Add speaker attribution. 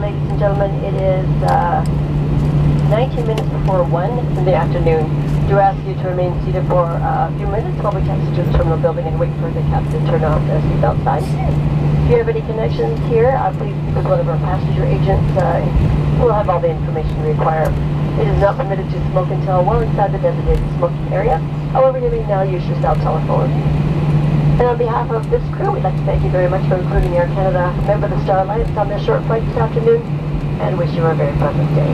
Speaker 1: ladies and gentlemen. It is uh, 19 minutes before 1 in the afternoon. Do ask you to remain seated for uh, a few minutes while we taxi to the terminal building and wait for the captain to turn off the seatbelt sign. If you have any connections here, uh, please speak with one of our passenger agents. Uh, we'll have all the information you require. It is not permitted to smoke until well inside the designated smoking area. However, you may now use your cell telephone. And on behalf of this crew, we'd like to thank you very much for including Air Canada member the Star Alliance on this short flight this afternoon and wish you a very pleasant day.